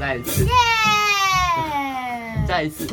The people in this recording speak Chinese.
再一次，再一次。